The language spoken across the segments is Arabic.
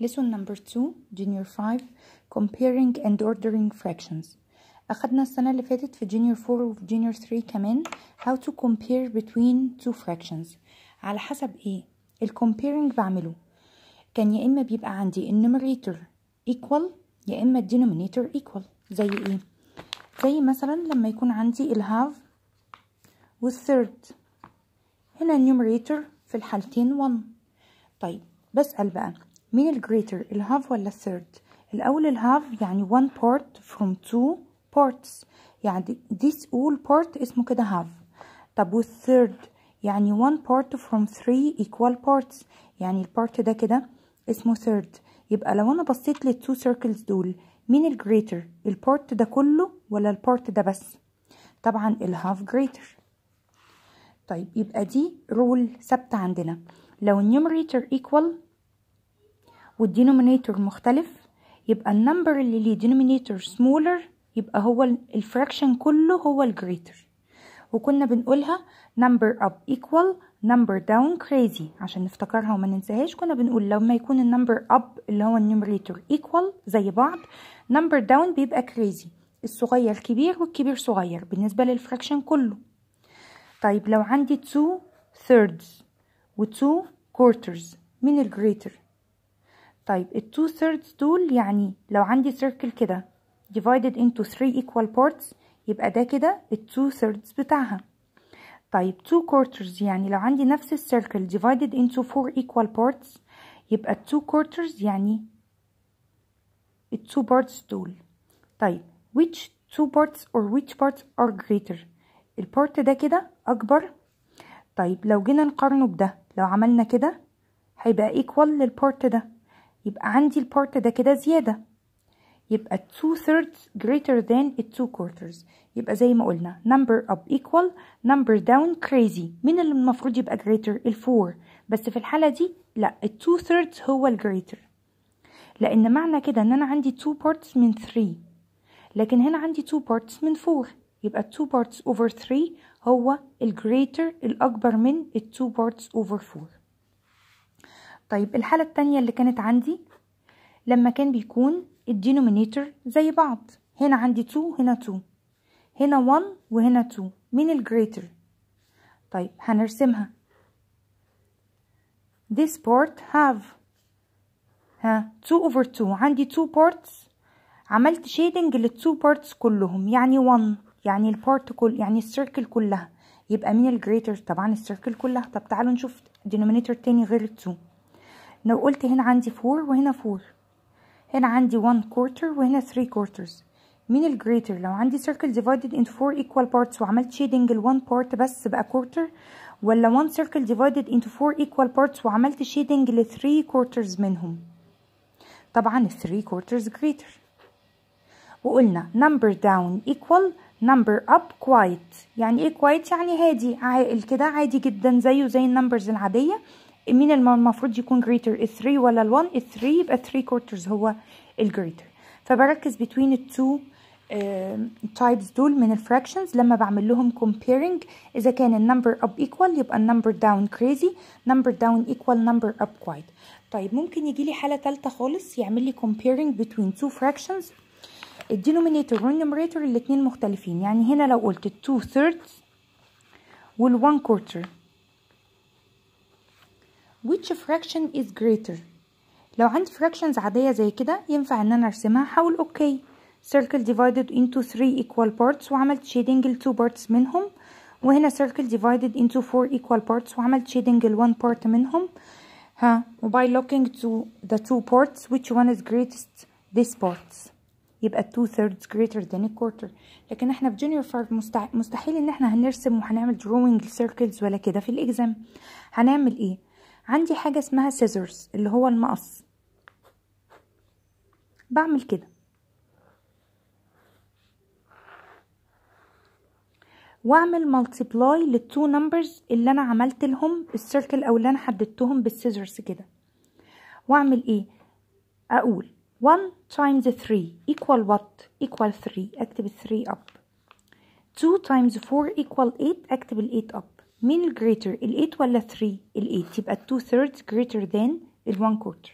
Lesson number 2 Junior 5 Comparing and Ordering Fractions. أخدنا السنة اللي فاتت في Junior 4 وفي Junior 3 كمان How to compare between two fractions. على حسب إيه؟ ال comparing بعمله. كان يا إما بيبقى عندي ال numerator equal يا إما ال denominator equal. زي إيه؟ زي مثلا لما يكون عندي ال half والثيرد هنا ال numerator في الحالتين 1 طيب بسأل بقى. مين ال greater ال half ولا ال third الأول ال half يعني one part from two parts يعني this all part اسمه كده half طب وال third يعني one part from three equal parts يعني ال part ده كده اسمه third. يبقى لو أنا بصيت لل two circles دول مين ال greater ال part ده كله ولا البارت ده بس؟ طبعا ال half greater طيب يبقى دي rule ثابتة عندنا. لو ال numerator equal وال denominator مختلف يبقى ال number اللي ليه denominator smaller يبقى هو ال fraction كله هو ال greater وكنا بنقولها number up equal number down crazy عشان نفتكرها وما ننساهاش. كنا بنقول لما يكون ال number up اللي هو ال numerator equal زي بعض number down بيبقى crazy. الصغير كبير والكبير صغير بالنسبة لل fraction كله. طيب لو عندي two thirds و two quarters مين ال greater طيب ال two thirds دول يعني لو عندي circle كده divided into three equal parts يبقى ده كده ال two thirds بتاعها طيب two quarters يعني لو عندي نفس ال circle divided into four equal parts يبقى ال two quarters يعني ال two parts دول طيب which two parts or which parts are greater ال part ده كده أكبر طيب لو جينا نقارنه بده لو عملنا كده هيبقى equal لل part ده يبقى عندي ال part ده كده زيادة. يبقى two thirds greater than two quarters يبقى زي ما قلنا number up equal number down crazy. مين اللي المفروض يبقى greater ال four بس في الحالة دي لا two thirds هو ال greater لأن معنى كده إن أنا عندي two parts من three. لكن هنا عندي two parts من four. يبقى 2 parts over 3 هو ال greater الأكبر من ال 2 parts over 4 طيب الحالة التانية اللي كانت عندي لما كان بيكون ال denominator زي بعض. هنا عندي 2 هنا 2 هنا 1 وهنا 2 مين ال greater طيب هنرسمها. This part have ها 2 over 2 عندي 2 parts عملت shading لل two parts كلهم يعني 1 يعني ال part كل يعني ال circle كلها. يبقى مين ال greater طبعا ال circle كلها. طب تعالوا نشوف denominator تاني غير ال two لو قلت هنا عندي 4 وهنا 4 هنا عندي 1 quarter وهنا 3 quarters مين ال greater لو عندي circle divided into 4 equal parts وعملت shading ال 1 part بس بقى quarter ولا 1 circle divided into 4 equal parts وعملت shading ل 3 quarters منهم طبعا ال 3 quarters greater وقلنا number down equal number up quiet يعني إيه quiet يعني هادي عاقل كده عادي جدا زيه زي النمبرز العادية مين المفروض يكون greater ال 3 ولا ال 1 ال 3 يبقى 3 quarters هو ال greater. فبركز between التو types دول من ال fractions لما بعمل لهم comparing. إذا كان ال number up equal يبقى ال number down crazy number down equal number up quite طيب ممكن يجي لي حالة تالتة خالص يعمل لي comparing between two fractions. ال denominator وال numerator الاتنين مختلفين. يعني هنا لو قلت 2 thirds وال 1 quarter which fraction is greater لو عندي fractions عادية زي كده ينفع ان انا ارسمها حول اوكي circle divided into 3 equal parts وعملت shading ال 2 parts منهم وهنا circle divided into 4 equal parts وعملت shading ال 1 part منهم ها by looking to the two parts which one is greatest this parts يبقى 2 thirds greater than a quarter لكن احنا في جونيور فارم مستحيل ان احنا هنرسم وهنعمل drawing circles ولا كده في الاكزام هنعمل ايه عندي حاجة اسمها scissors اللي هو المقص. بعمل كده. واعمل multiply لل two numbers اللي أنا عملت لهم ال circle أو اللي أنا حددتهم بال scissors كده. واعمل إيه؟ أقول 1 times 3 equal what? equal 3 أكتب ال 3 up. 2 times 4 equal 8 أكتب ال 8 up. مين ال greater ال 8 ولا 3 ال 8 يبقى 2 thirds greater than ال 1 quarter.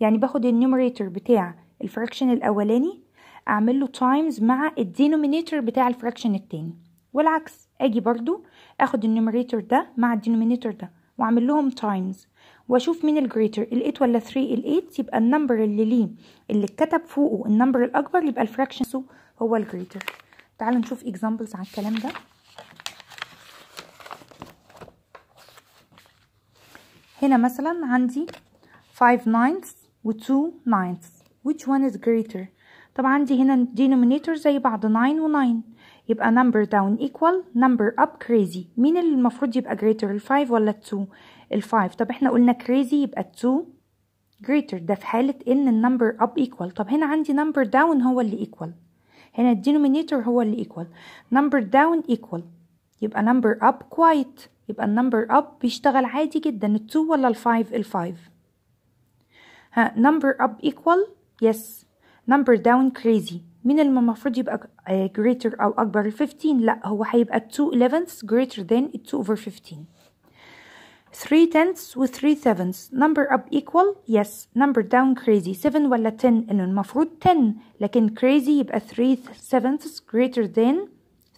يعني باخد ال numerator بتاع ال fraction الأولاني أعمل له times مع ال denominator بتاع ال fraction التاني. والعكس أجي برضو أخد ال numerator ده مع ال denominator ده وأعمل لهم times وأشوف مين ال greater ال8 ولا 3 ال8 يبقى ال number اللي ليه اللي اتكتب فوقه ال number الأكبر يبقى ال fraction هو ال greater تعالوا نشوف examples على الكلام ده. هنا مثلا عندي 5 ninths و 2 ninths which one is greater طبعا عندي هنا denominator زي بعض 9 و 9 يبقى number down equal number up crazy مين اللي المفروض يبقى greater ال 5 ولا ال 2 ال 5 طب إحنا قلنا crazy يبقى 2 greater ده في حالة ان ال number up equal طب هنا عندي number down هو اللي equal هنا ال denominator هو اللي equal number down equal يبقى number up quite يبقى النمبر up بيشتغل عادي جدا ال 2 ولا ال 5 ال 5 ها number up equal yes number down crazy مين اللي المفروض يبقى greater أو أكبر ال 15 لا هو هيبقى 2 11ths greater than 2 over 15 3 tenths و 3 sevenths number up equal yes number down crazy 7 ولا 10 إنه المفروض 10 لكن crazy يبقى 3 sevenths greater than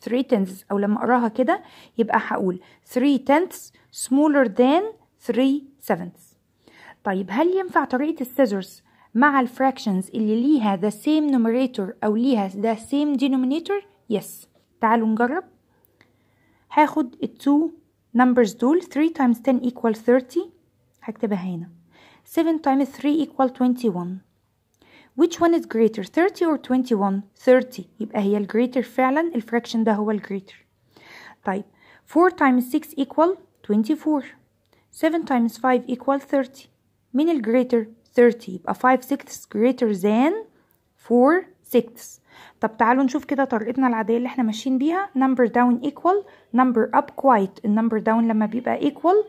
3 tenths. أو لما أقراها كده يبقى هقول 3 tenths smaller than 3 sevenths. طيب هل ينفع طريقة ال scissors مع ال fractions اللي ليها the same numerator أو ليها the same denominator yes. تعالوا نجرب. هاخد ال two numbers دول 3 times 10 equal 30 هكتبها هنا. 7 times 3 equal 21 which one is greater 30 or 21 30 يبقى هي ال greater فعلا ال fraction ده هو ال greater طيب 4 times 6 equal 24 7 times 5 equal 30 مين ال greater 30 يبقى 5 sixths greater than 4 sixths. طب تعالوا نشوف كده طريقتنا العادية اللي إحنا ماشيين بيها. Number down equal number up quite. ال number down لما بيبقى equal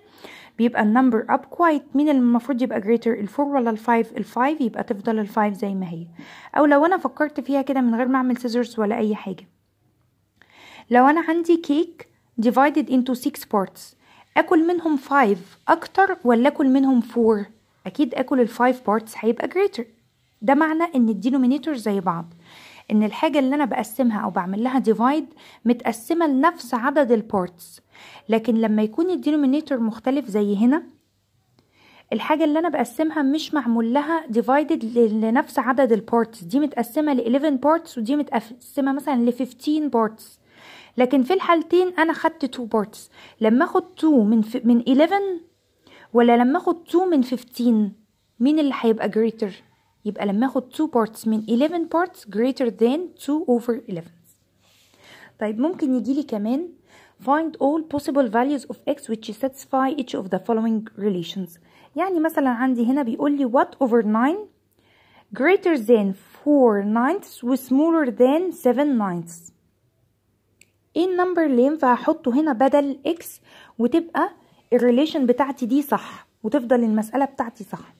بيبقى ال number up quite مين اللي المفروض يبقى greater ال four ولا ال five ال five يبقى تفضل ال five زي ما هي. أو لو أنا فكرت فيها كده من غير ما أعمل scissors ولا أي حاجة. لو أنا عندي كيك divided into 6 parts آكل منهم 5 أكتر ولا آكل منهم 4 أكيد آكل ال five parts هيبقى greater. ده معنى إن ال denominator زي بعض. إن الحاجة اللي أنا بقسمها أو بعمل لها divide متقسمة لنفس عدد ال parts لكن لما يكون ال denominator مختلف زي هنا الحاجة اللي أنا بقسمها مش معمول لها divided لنفس عدد ال parts دي متقسمة ل 11 parts ودي متقسمة مثلا ل 15 parts لكن في الحالتين أنا خدت 2 parts لما أخد 2 من. من 11 ولا لما أخد 2 من 15 مين اللي هيبقى greater يبقى لما اخد 2 parts من 11 parts greater than 2 over 11 طيب ممكن يجيلي كمان find all possible values of x which satisfy each of the following relations يعني مثلا عندي هنا بيقول لي what over 9 greater than 4 ninths و smaller than 7 ninths إيه ال number اللي ينفع احطه هنا بدل x وتبقى ال relation بتاعتي دي صح وتفضل المسألة بتاعتي صح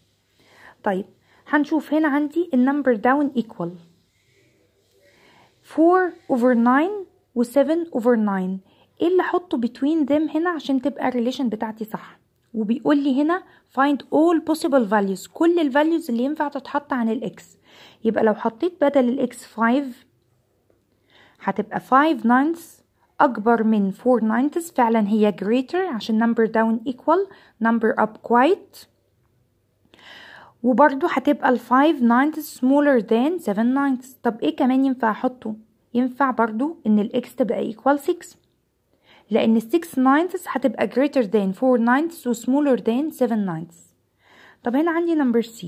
طيب هنشوف هنا عندي ال number down equal. 4 over 9 و 7 over 9 إيه اللي احطه between them هنا عشان تبقى ال relation بتاعتي صح؟ وبيقول لي هنا find all possible values. كل ال values اللي ينفع تتحط عن ال x يبقى لو حطيت بدل ال x 5 هتبقى 5 ninths أكبر من 4 ninths. فعلا هي greater عشان number down equal. Number up quite. وبرضو هتبقى ال 5 ninths smaller than 7 ninths. طب إيه كمان ينفع أحطه؟ ينفع برضو إن الاكس تبقى equal 6 لأن 6 ninths هتبقى greater than 4 ninths و smaller than 7 ninths. طب هنا عندي number C.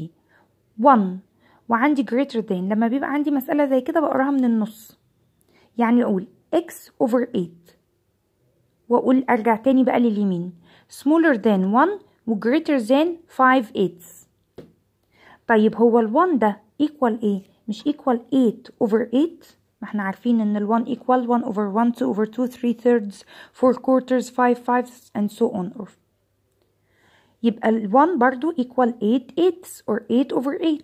1 وعندي greater than. لما بيبقى عندي مسألة زي كده بقراها من النص. يعني أقول x over 8 وأقول أرجع تاني بقى لليمين. Smaller than 1 و greater than 5 eighths. طيب هو ال 1 ده equal ايه مش equal 8 over 8 ما احنا عارفين ان ال 1 equal 1 over 1 2 over 2 3 thirds 4 quarters 5 fifths and so on يبقى ال 1 برضو equal 8 eighths or 8 over 8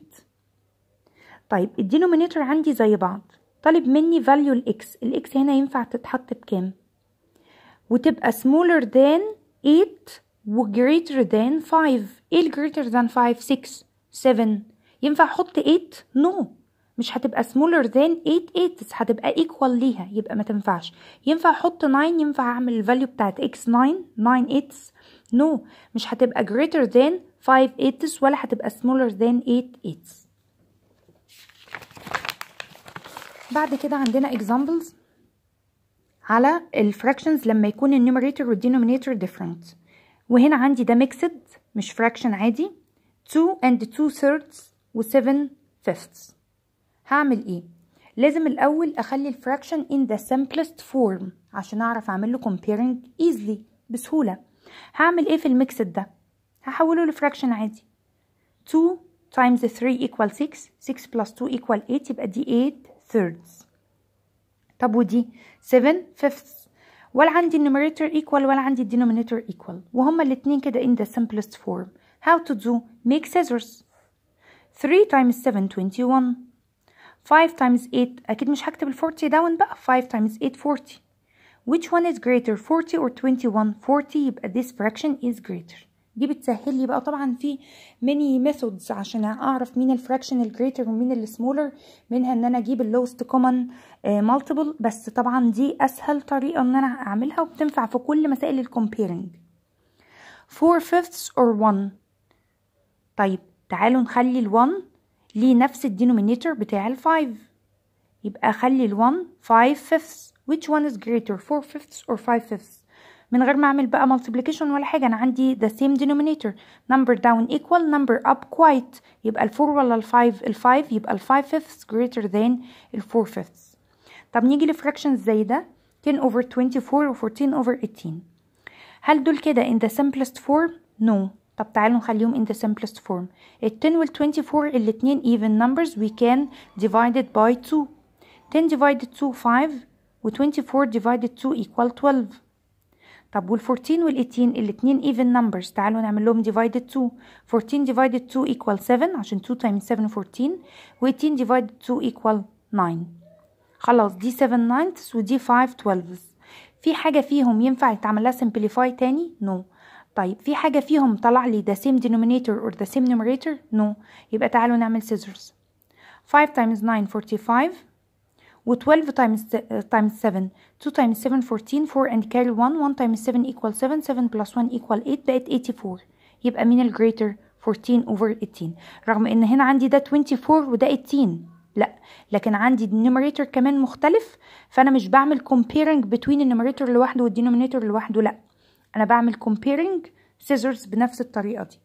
طيب الدينومينيتور عندي زي بعض طالب مني value الاكس الاكس هنا ينفع تتحط بكام وتبقى smaller than 8 و greater than 5 ايه ال greater than 5 6 7 ينفع أحط 8 no no. مش هتبقى smaller than 8 eighths. هتبقى equal ليها. يبقى ما تنفعش. ينفع أحط 9 ينفع أعمل ال value بتاعت x 9 9 eighths. no no. مش هتبقى greater than 5 eighths ولا هتبقى smaller than 8 eighths. بعد كده عندنا examples على ال fractions لما يكون ال numerator وال denominator different. وهنا عندي ده mixed مش fraction عادي. 2 and 2 thirds و 7 fifths. هعمل إيه؟ لازم الأول أخلي ال fraction in the simplest form عشان أعرف أعمل له comparing easily بسهولة. هعمل إيه في ال mixed ده؟ هحوله ل fraction عادي. 2 times 3 equal 6 6 plus 2 equal 8 يبقى دي 8 thirds. طب ودي؟ 7 fifths. ولا عندي ال numerator equal ولا عندي ال denominator equal. وهما الاتنين كده in the simplest form. How to do make scissors. 3 times 7 21 5 times 8 أكيد مش هكتب ال 40 down بقى. 5 times 8 40 which one is greater 40 or 21 40 يبقى this fraction is greater. دي بتسهل لي بقى طبعا في many methods عشان أعرف مين ال fraction ال greater ومين السمولر منها إن أنا أجيب ال lowest common multiple بس طبعا دي أسهل طريقة إن أنا أعملها وبتنفع في كل مسائل ال comparing 4 fifths or 1 طيب تعالوا نخلي ال 1 ليه نفس ال denominator بتاع ال 5 يبقى اخلي ال 1 5 fifths which one is greater 4 fifths or 5 fifths من غير ما اعمل بقى multiplication ولا حاجة أنا عندي the same denominator number down equal number up quite يبقى ال 4 ولا ال 5 ال 5 يبقى ال 5 fifths greater than ال 4 fifths طب نيجي لفراكشنز زي ده 10 over 24 و 14 over 18 هل دول كده in the simplest form no طب تعالوا نخليهم in the simplest form ال 10 وال 24 الاتنين even numbers we can divide it by 2 10 divided 2 5 و 24 divided 2 equal 12 طب وال 14 وال 18 الاتنين even numbers تعالوا نعمل لهم divided 2 14 divided 2 equal 7 عشان 2 times 7 14 و 18 divided 2 equal 9 خلاص دي 7 ninths ودي 5 twelfths في حاجة فيهم ينفع يتعمل لها simplify تاني؟ no طيب في حاجة فيهم طلع لي the same denominator or the same numerator no. يبقى تعالوا نعمل scissors. 5 times 9 45 و 12 times times 7 2 times 7 14 4 and carry 1 1 times 7 equal 7 7 plus 1 equal 8 بقت 84 يبقى مين ال greater 14 over 18 رغم إن هنا عندي ده 24 وده 18 لا. لكن عندي ال numerator كمان مختلف فأنا مش بعمل comparing between ال numerator لوحده وال denominator لوحده. لا. أنا بعمل comparing scissors بنفس الطريقة دي.